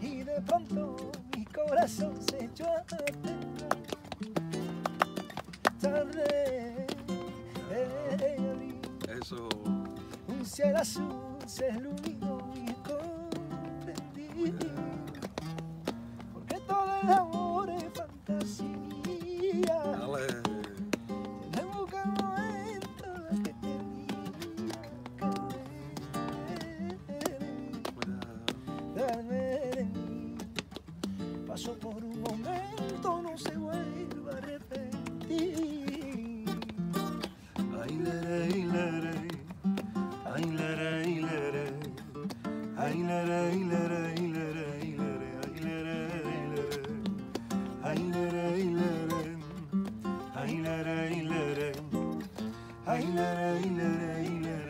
Y de pronto mi corazón se echó a. Tarde Eso. Un cielo azul se iluminó y comprendí. Porque todo el amor es fantasía. Dale. pasó por un momento no se vuelva a repetir. Ay, la, ay, ay, la, ay, ay, la, ay, la, ay, ay, la, ay, ay, la, ay, ay, la, ay, ay, la, ay, la,